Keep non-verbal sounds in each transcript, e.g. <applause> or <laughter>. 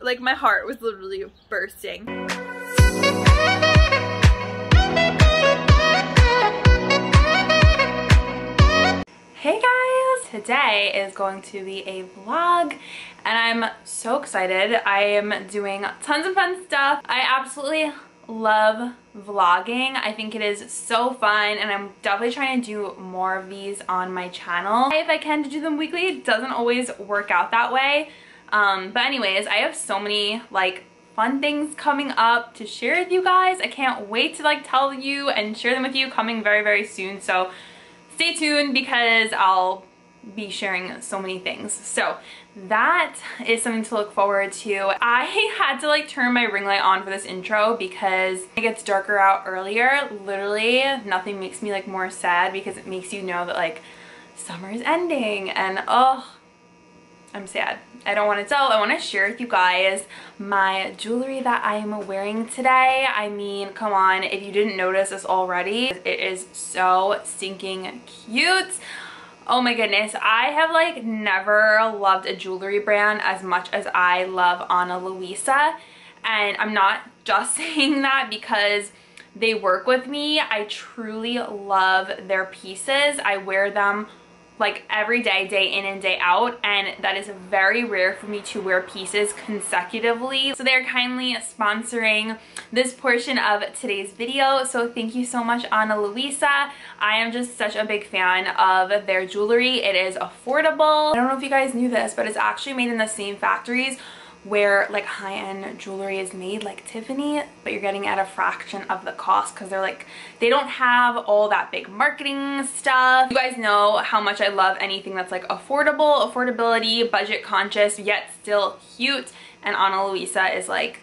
like my heart was literally bursting. Hey guys! Today is going to be a vlog and I'm so excited. I am doing tons of fun stuff. I absolutely love vlogging. I think it is so fun and I'm definitely trying to do more of these on my channel. If I can to do them weekly, it doesn't always work out that way. Um, but anyways, I have so many like fun things coming up to share with you guys. I can't wait to like tell you and share them with you coming very, very soon. So stay tuned because I'll be sharing so many things. So that is something to look forward to. I <laughs> had to like turn my ring light on for this intro because it gets darker out earlier. Literally nothing makes me like more sad because it makes you know that like summer is ending and oh, I'm sad. I don't want to tell. I want to share with you guys my jewelry that I am wearing today. I mean, come on, if you didn't notice this already, it is so stinking cute. Oh my goodness, I have like never loved a jewelry brand as much as I love Ana Luisa. And I'm not just <laughs> saying that because they work with me. I truly love their pieces. I wear them like every day, day in and day out, and that is very rare for me to wear pieces consecutively. So they're kindly sponsoring this portion of today's video, so thank you so much Ana Luisa. I am just such a big fan of their jewelry. It is affordable. I don't know if you guys knew this, but it's actually made in the same factories where like high-end jewelry is made like Tiffany but you're getting at a fraction of the cost because they're like they don't have all that big marketing stuff you guys know how much I love anything that's like affordable affordability budget conscious yet still cute and Ana Luisa is like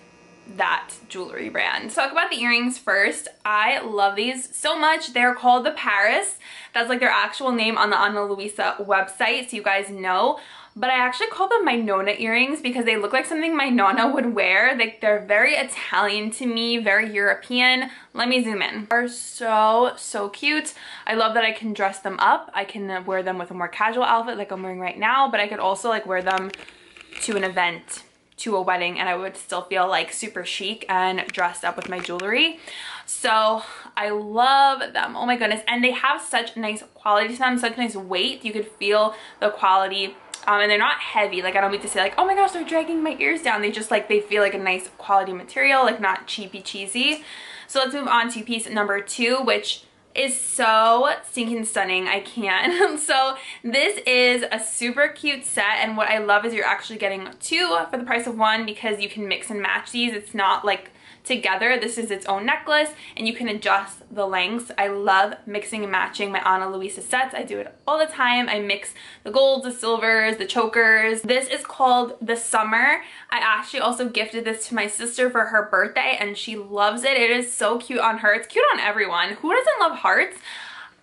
that jewelry brand. Talk about the earrings first. I love these so much. They're called the Paris. That's like their actual name on the Ana Luisa website so you guys know but I actually call them my Nonna earrings because they look like something my Nonna would wear. Like they're very Italian to me, very European. Let me zoom in. They are so, so cute. I love that I can dress them up. I can wear them with a more casual outfit like I'm wearing right now, but I could also like wear them to an event to a wedding and I would still feel like super chic and dressed up with my jewelry. So I love them. Oh my goodness. And they have such nice quality to them, such nice weight. You could feel the quality um, and they're not heavy. Like I don't mean to say like oh my gosh they're dragging my ears down. They just like they feel like a nice quality material like not cheapy cheesy. So let's move on to piece number two which is so stinking stunning. I can't. <laughs> So this is a super cute set and what I love is you're actually getting two for the price of one because you can mix and match these. It's not like together. This is its own necklace and you can adjust the lengths. I love mixing and matching my Ana Luisa sets. I do it all the time. I mix the golds, the silvers, the chokers. This is called The Summer. I actually also gifted this to my sister for her birthday and she loves it. It is so cute on her. It's cute on everyone. Who doesn't love hearts?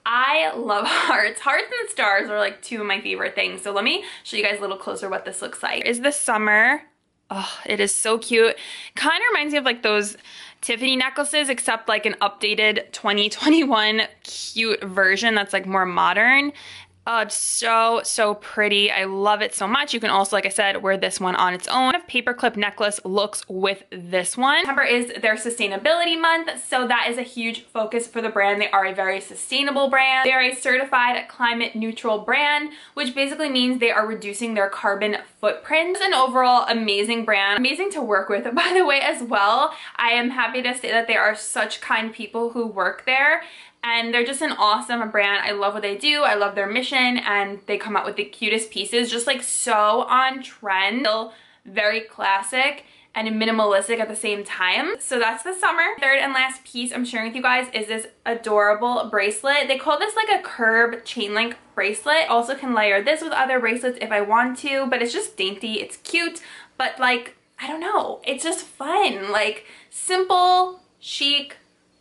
I love <laughs> hearts. Hearts and stars are like two of my favorite things. So let me show you guys a little closer what this looks like. Is the summer Oh, it is so cute. Kind of reminds me of like those Tiffany necklaces, except like an updated 2021 cute version that's like more modern. Oh, it's so, so pretty. I love it so much. You can also, like I said, wear this one on its own. Paperclip necklace looks with this one. September is their sustainability month, so that is a huge focus for the brand. They are a very sustainable brand. They are a certified climate neutral brand, which basically means they are reducing their carbon footprint. It's an overall amazing brand. Amazing to work with, <laughs> by the way, as well. I am happy to say that they are such kind people who work there and they're just an awesome brand. I love what they do. I love their mission and they come out with the cutest pieces, just like so on trend. Still very classic and minimalistic at the same time. So that's the summer. Third and last piece I'm sharing with you guys is this adorable bracelet. They call this like a curb chain link bracelet. Also can layer this with other bracelets if I want to, but it's just dainty. It's cute, but like, I don't know. It's just fun. Like simple, chic,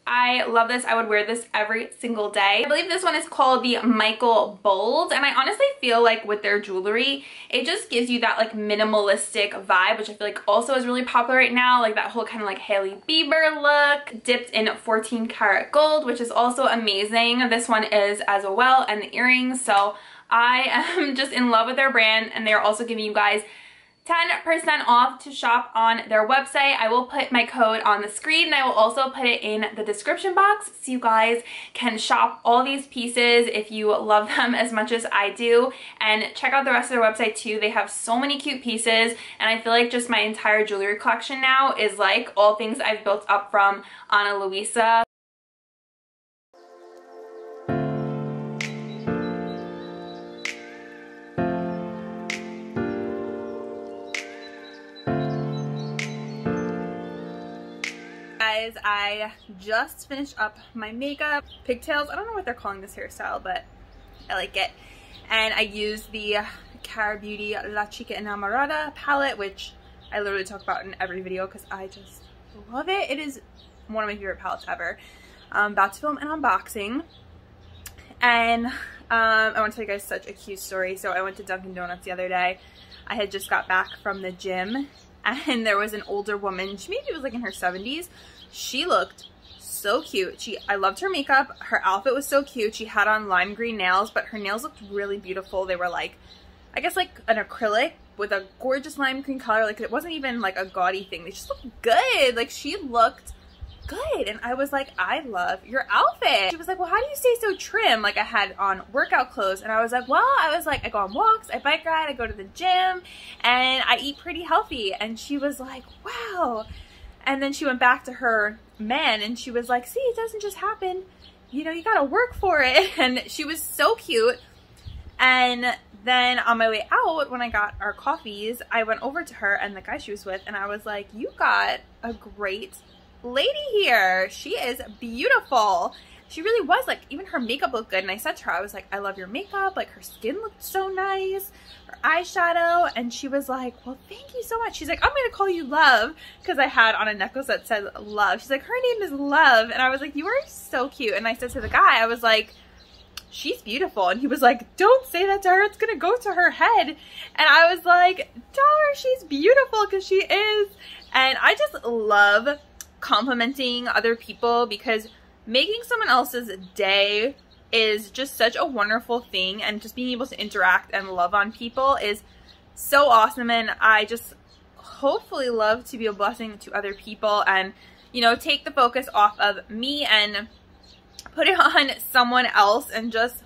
I love this. I would wear this every single day. I believe this one is called the Michael Bold and I honestly feel like with their jewelry, it just gives you that like minimalistic vibe, which I feel like also is really popular right now. Like that whole kind of like Hailey Bieber look dipped in 14 karat gold, which is also amazing. This one is as well and the earrings. So I am <laughs> just in love with their brand and they're also giving you guys 10% off to shop on their website. I will put my code on the screen and I will also put it in the description box so you guys can shop all these pieces if you love <laughs> them as much as I do and check out the rest of their website too. They have so many cute pieces and I feel like just my entire jewelry collection now is like all things I've built up from Ana Luisa. I just finished up my makeup. Pigtails, I don't know what they're calling this hairstyle, but I like it. And I used the Kara Beauty La Chica Enamorada palette, which I literally talk about in every video because I just love it. It is one of my favorite palettes ever. I'm about to film an unboxing. And um, I want to tell you guys such a cute story. So I went to Dunkin' Donuts the other day. I had just got back from the gym and <laughs> there was an older woman. She maybe was like in her 70s. She looked so cute. She, I loved her makeup. Her outfit was so cute. She had on lime green nails, but her nails looked really beautiful. They were like, I guess like an acrylic with a gorgeous lime green color. Like it wasn't even like a gaudy thing. They just looked good. Like she looked good. And I was like, I love your outfit. She was like, well, how do you stay so trim? Like I had on workout clothes. And I was like, well, I was like, I go on walks, I bike ride, I go to the gym, and I eat pretty healthy. And she was like, wow. And then she went back to her man and she was like, see, it doesn't just happen. You know, you gotta work for it. <laughs> And she was so cute. And then on my way out, when I got our coffees, I went over to her and the guy she was with, and I was like, you got a great lady here. She is beautiful she really was like even her makeup looked good and I said to her I was like I love your makeup like her skin looked so nice her eyeshadow and she was like well thank you so much. She's like I'm gonna call you love because I had on a necklace that said love. She's like her name is love and I was like you are so cute and I said to the guy I was like she's beautiful and he was like don't say that to her it's gonna go to her head and I was like tell her she's beautiful because she is and I just love complimenting other people because making someone else's day is just such a wonderful thing and just being able to interact and love on people is so awesome and I just hopefully love to be a blessing to other people and you know take the focus off of me and put it <laughs> on someone else and just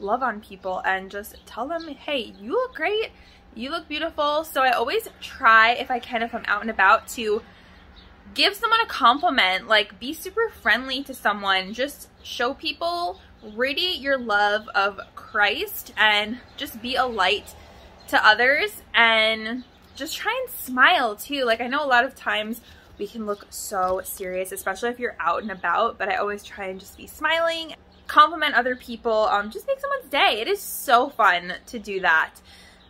love on people and just tell them hey you look great. You look beautiful. So I always try if I can if I'm out and about to give someone a compliment, like be super friendly to someone, just show people, radiate your love of Christ and just be a light to others and just try and smile too. Like I know a lot of times we can look so serious, especially if you're out and about, but I always try and just be smiling, compliment other people, um, just make someone's day. It is so fun to do that.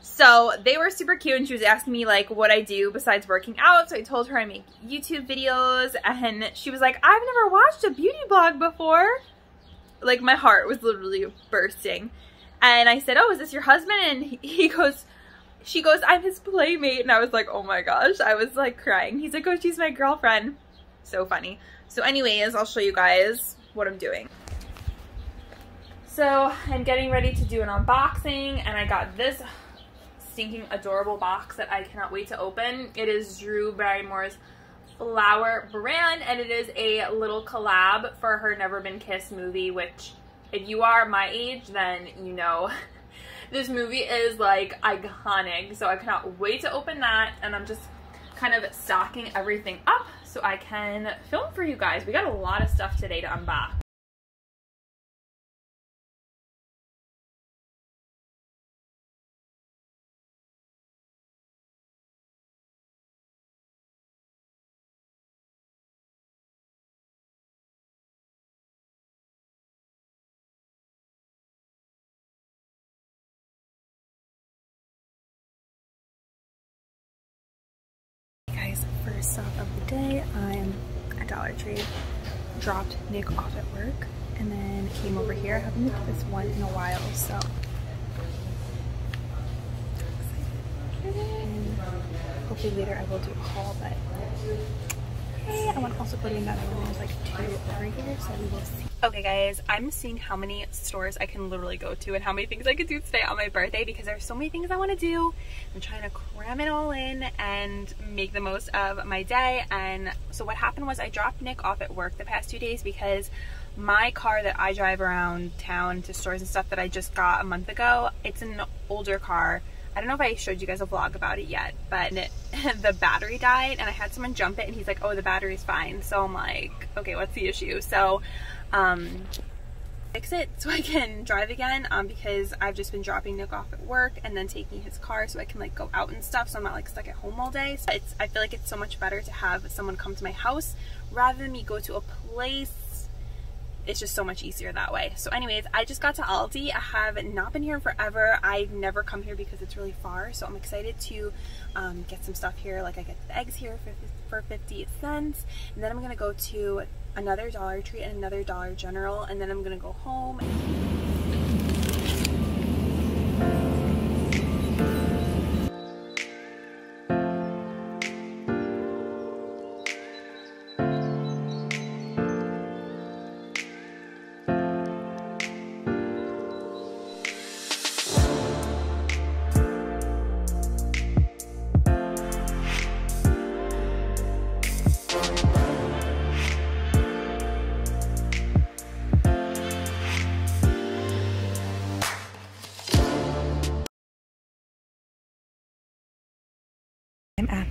So they were super cute and she was asking me like what I do besides working out. So I told her I make YouTube videos and she was like, I've never watched a beauty blog before. Like my heart was literally bursting. And I said, oh, is this your husband? And he goes, she goes, I'm his playmate. And I was like, oh my gosh, I was like crying. He's like, oh, she's my girlfriend. So funny. So anyways, I'll show you guys what I'm doing. So I'm getting ready to do an unboxing and I got this stinking adorable box that I cannot wait to open. It is Drew Barrymore's Flower brand and it is a little collab for her Never Been Kissed movie which if you are my age then you know <laughs> this movie is like iconic so I cannot wait to open that and I'm just kind of stocking everything up so I can film for you guys. We got a lot of stuff today to unbox. Stop of the day. I'm at Dollar Tree. Dropped Nick off at work and then came over here. I haven't looked at this one in a while, so. And hopefully later I will do a haul, but hey, I want to also go to another one. There's like two over here, so we will see. Okay guys, I'm seeing how many stores I can literally go to and how many things I could do today on my birthday because there's so many things I want to do. I'm trying to cram it all in and make the most of my day. And so what happened was I dropped Nick off at work the past two days because my car that I drive around town to stores and stuff that I just got a month ago, it's an older car. I don't know if I showed you guys a vlog about it yet, but <laughs> the battery died and I had someone jump it and he's like, oh, the battery's fine. So I'm like, okay, what's the issue? So um, fix it <laughs> so I can drive again um, because I've just been dropping Nick off at work and then taking his car so I can like go out and stuff so I'm not like stuck at home all day. So it's, I feel like it's so much better to have someone come to my house rather than me go to a place it's just so much easier that way. So anyways, I just got to Aldi. I have not been here forever. I've never come here because it's really far. So I'm excited to um, get some stuff here. Like I get the eggs here for, for 50 cents. And then I'm going to go to another Dollar Tree and another Dollar General. And then I'm going to go home.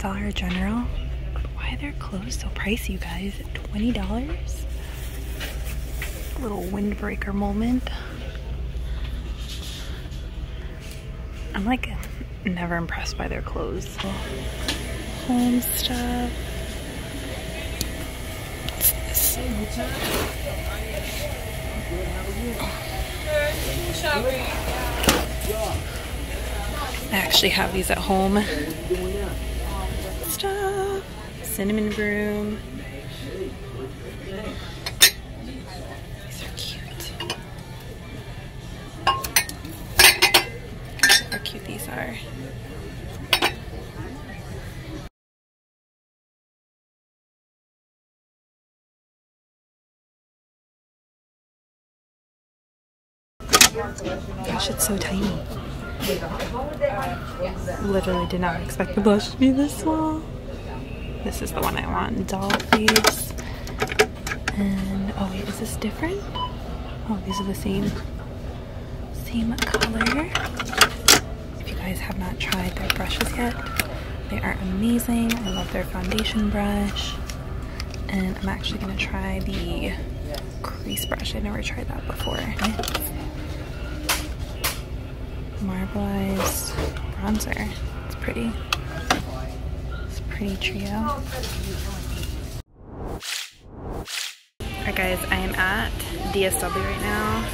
Dollar General. Why they're closed so pricey, you guys? $20? Little windbreaker moment. I'm like never impressed by their clothes. Home stuff. I actually have these at home stuff. Cinnamon broom. These are cute. Look how cute these are. Gosh, it's so tiny. Literally did not expect the blush to be this small. This is the one I want. Doll face. And oh wait, is this different? Oh, these are the same same color. If you guys have not tried their brushes yet, they are amazing. I love their foundation brush. And I'm actually gonna try the crease brush. I never tried that before marbleized bronzer. It's pretty. Pretty trio. Alright guys, I am at DSW right now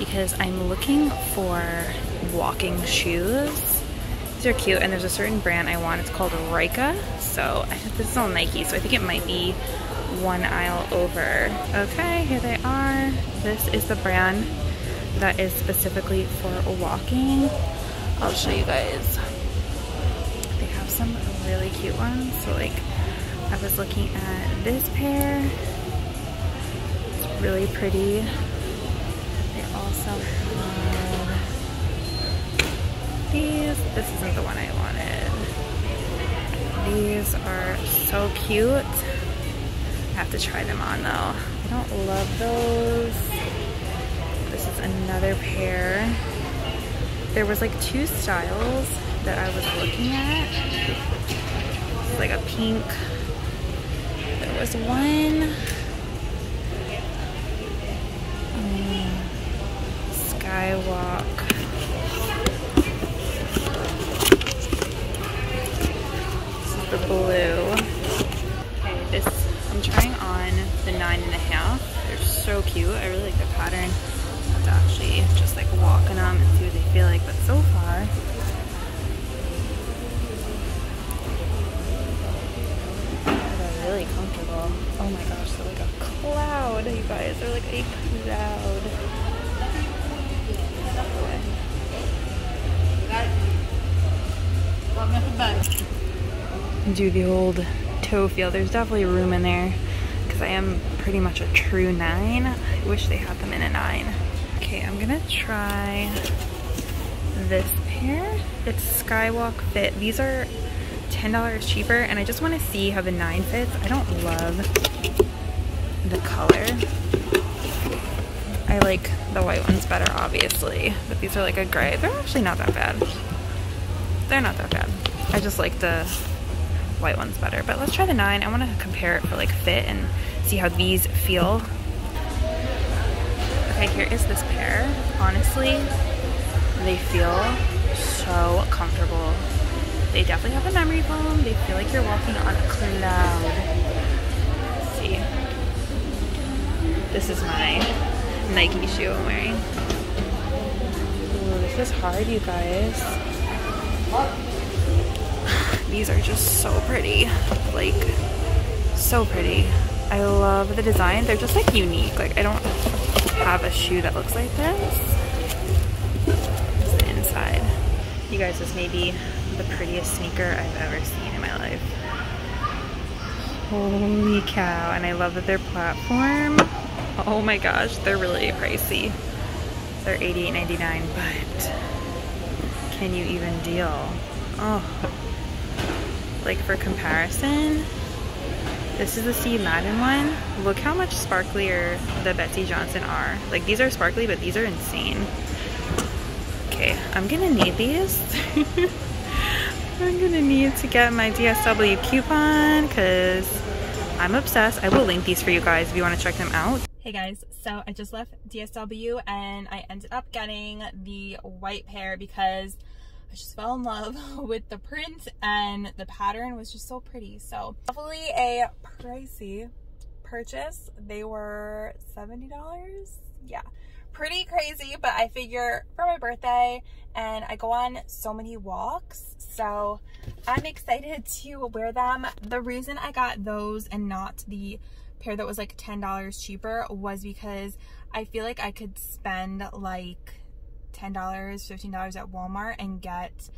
because I'm looking for walking shoes. These are cute and there's a certain brand I want. It's called Ryka. So I think this is all Nike, so I think it might be one aisle over. Okay, here they are. This is the brand that is specifically for walking. I'll show you guys. Really cute ones. So like I was looking at this pair. It's really pretty. They also have these. This isn't the one I wanted. These are so cute. I have to try them on though. I don't love those This is another pair. There was like two styles that I was looking at. It's like a pink. There was one. Skywalk. This is the blue. Okay, this, I'm trying on the nine and a half. They're so cute. I really like the pattern I have to actually just like walk in them and see what they feel like. But so far, really comfortable. Oh my gosh, they're like a cloud, you guys. They're like a cloud. Do the old toe feel. There's definitely room in there because I am pretty much a true nine. I wish they had them in a nine. Okay, I'm gonna try this pair. It's Skywalk Fit. These are $10 cheaper and I just want to see how the 9 fits. I don't love the color. I like the white ones better obviously, but these are like a gray. They're actually not that bad. They're not that bad. I just like the white ones better. But let's try the 9. I want to compare it for like fit and see how these feel. Okay, here is this pair. Honestly, they feel so comfortable. They definitely have a memory foam. They feel like you're walking on a cloud. Let's see. This is my Nike shoe I'm wearing. Ooh, this is hard, you guys. <sighs> These are just so pretty. Like, so pretty. I love the design. They're just like unique. Like, I don't have a shoe that looks like this. It's inside. You guys, this may be the prettiest sneaker I've ever seen in my life. Holy cow, and I love that their platform, oh my gosh, they're really pricey. They're $88.99, but can you even deal? Oh, like for comparison, this is the Steve Madden one. Look how much sparklier the Betsey Johnson are. Like these are sparkly, but these are insane. Okay, I'm gonna need these. <laughs> I'm gonna need to get my DSW coupon because I'm obsessed. I will link these for you guys if you want to check them out. Hey guys, so I just left DSW and I ended up getting the white pair because I just fell in love <laughs> with the print and the pattern was just so pretty. So definitely a pricey purchase. They were $70. Yeah pretty crazy, but I figure for my birthday and I go on so many walks. So I'm excited <laughs> to wear them. The reason I got those and not the pair that was like $10 cheaper was because I feel like I could spend like $10, $15 at Walmart and get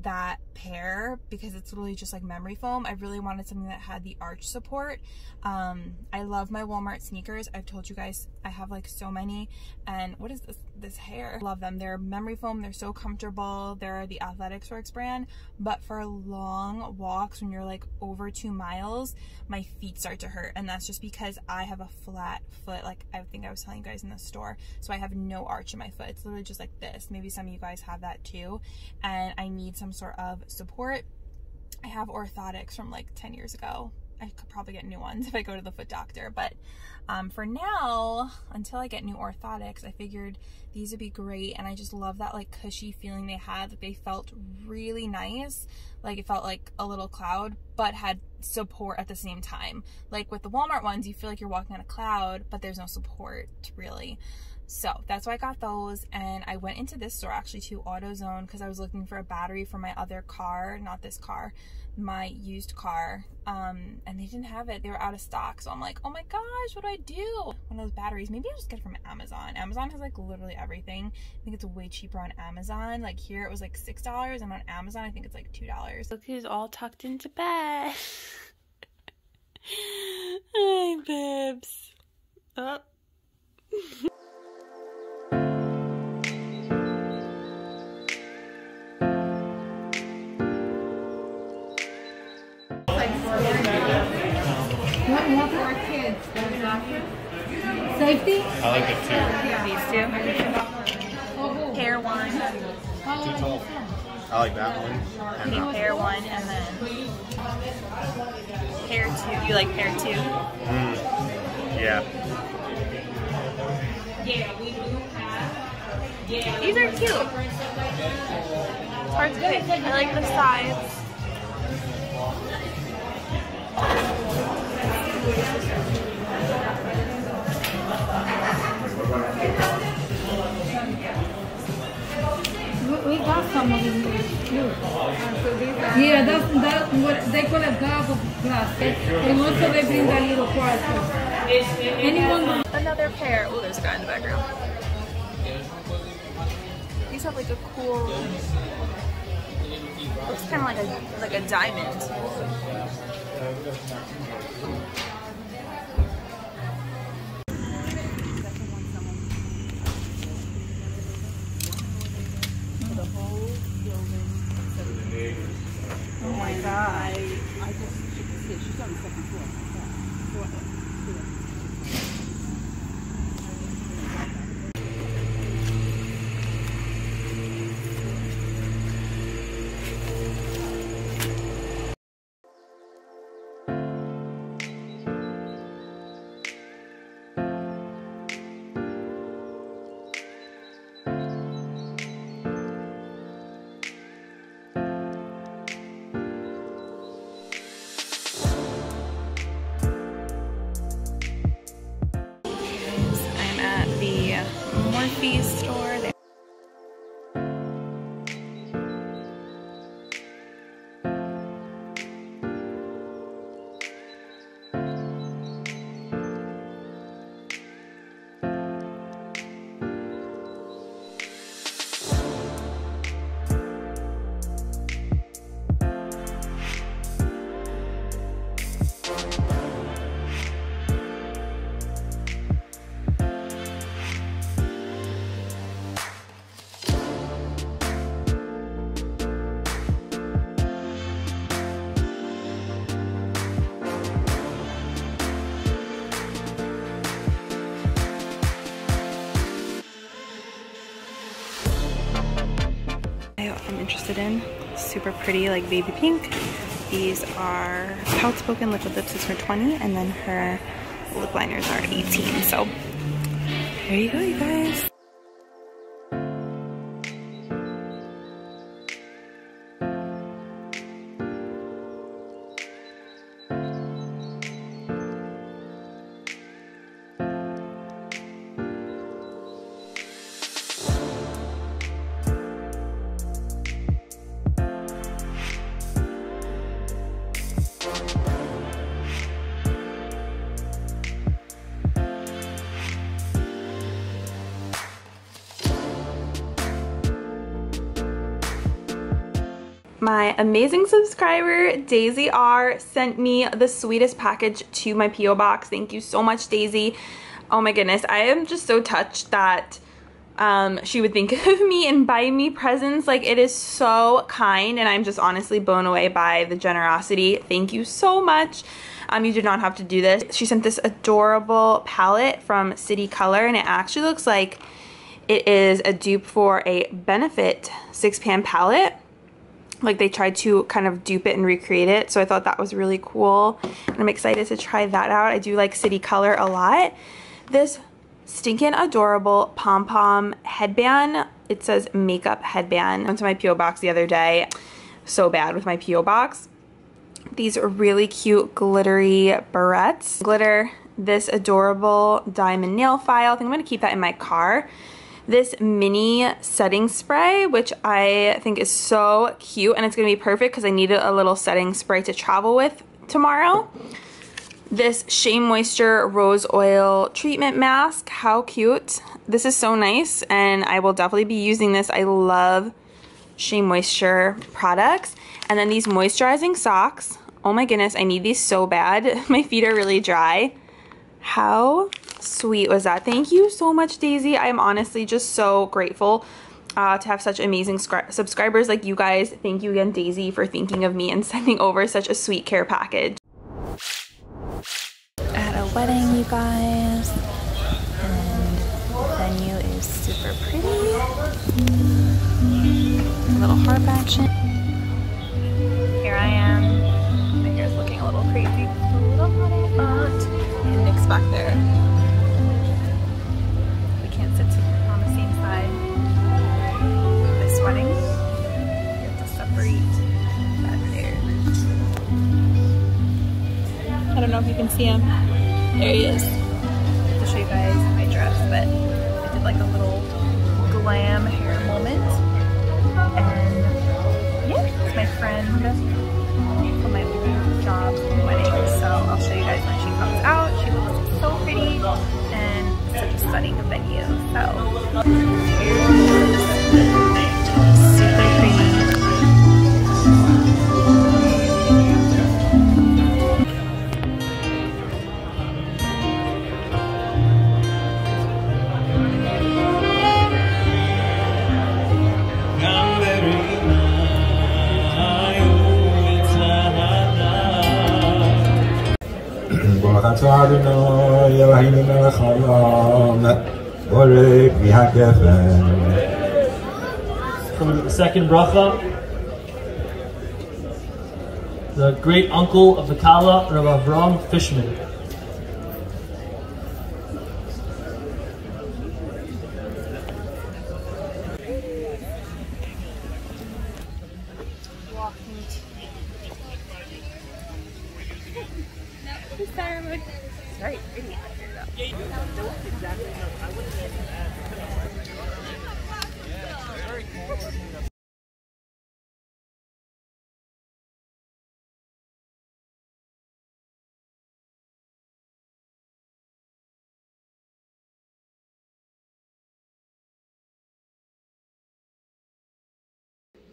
that pair because it's literally just like memory foam. I really wanted something that had the arch support. Um, I love my Walmart sneakers. I've told you guys I have like so many. And what is this? This hair. I love them. They're memory foam. They're so comfortable. They're the Athletics Works brand. But for long walks, when you're like over two miles, my feet start to hurt. And that's just because I have a flat foot. Like I think I was telling you guys in the store. So I have no arch in my foot. It's literally just like this. Maybe some of you guys have that too. And I need some sort of support. I have orthotics from like 10 years ago. I could probably get new ones <laughs> if I go to the foot doctor. But um, for now, until I get new orthotics, I figured these would be great. And I just love that like cushy feeling they had. They felt really nice. Like it felt like a little cloud, but had support at the same time. Like with the Walmart ones, you feel like you're walking on a cloud, but there's no support really. So that's why I got those. And I went into this store actually to AutoZone because I was looking for a battery for my other car, not this car, my used car. Um, and they didn't have it. They were out of stock. So I'm like, oh my gosh, what do I do? One of those batteries. Maybe I'll just get it from Amazon. Amazon has like literally everything. I think it's way cheaper on Amazon. Like here it was like $6 and on Amazon I think it's like $2. Look who's all tucked into bed. <laughs> Hi, babes. Oh. Safety? I like it too. These two. Pair one. Too tall. I like that one. And Okay, that. pair one and then pair two. You like pair two? Mm. Yeah. These are cute. It's hard to pick. I like the sides. We, got some of too. Yeah, that's, that, what they call a gab of plastic. And also they bring that little parcel. Anyone Another pair. Oh, there's a guy in the background. These have like a cool. Looks kind of like a like a diamond. Interested in. Super pretty, like baby pink. These are Outspoken liquid lipsticks for 20 and then her lip liners are 18. So there you go, you guys. My amazing subscriber Daisy R sent me the sweetest package to my PO box. Thank you so much Daisy. Oh my goodness, I am just so touched that um, she would think <laughs> of me and buy me presents. Like it is so kind and I'm just honestly blown away by the generosity. Thank you so much. Um, you did not have to do this. She sent this adorable palette from City Color and it actually looks like it is a dupe for a Benefit six pan palette like they tried to kind of dupe it and recreate it so I thought that was really cool and I'm excited to try that out. I do like city color a lot. This stinking adorable pom-pom headband it says makeup headband I went to my PO box the other day. So bad with my PO box. These really cute glittery barrettes. Glitter this adorable diamond nail file I think I'm gonna keep that in my car this mini setting spray, which I think is so cute and it's gonna be perfect because I needed a little setting spray to travel with tomorrow. This Shea Moisture Rose Oil Treatment Mask, how cute. This is so nice and I will definitely be using this. I love Shea Moisture products. And then these moisturizing socks. Oh my goodness, I need these so bad. <laughs> my feet are really dry. How sweet was that? Thank you so much, Daisy. I'm honestly just so grateful uh, to have such amazing subscribers like you guys. Thank you again, Daisy, for thinking of me and <laughs> sending over such a sweet care package. At a wedding, you guys. And the venue is super pretty. A little harp action. And Nick's back there. I don't know if you can see him. There he is. To show you guys my dress, but I did like a little glam hair moment. And yeah, it's my friend from my old job wedding. So I'll show you guys when she comes out. She looks so pretty and such a stunning venue. So Coming to the second bracha. The great uncle of the Kala, Rav Avram Fishman.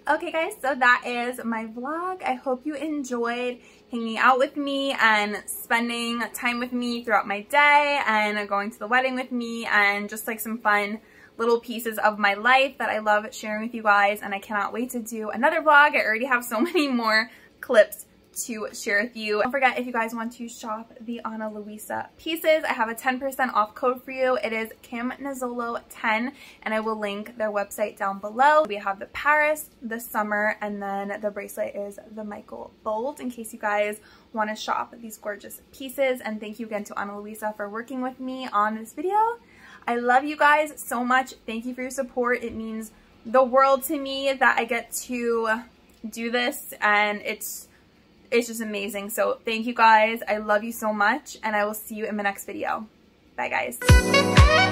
Okay guys, so that is my vlog. I hope you enjoyed hanging out with me and spending time with me throughout my day and going to the wedding with me and just like some fun little pieces of my life that I love sharing with you guys and I cannot wait to do another vlog. I already have so <laughs> many more clips to share with you. Don't forget if you guys want to shop the Ana Luisa pieces, I have a 10% off code for you. It is Kim Nuzzolo 10 and I will link their website down below. We have the Paris, the Summer, and then the bracelet is the Michael Bold in case you guys want to shop these gorgeous pieces. And thank you again to Ana Luisa for working with me on this video. I love you guys so much. Thank you for your support. It means the world to me that I get to do this and it's it's just amazing. So thank you guys. I love you so much and I will see you in my next video. Bye guys.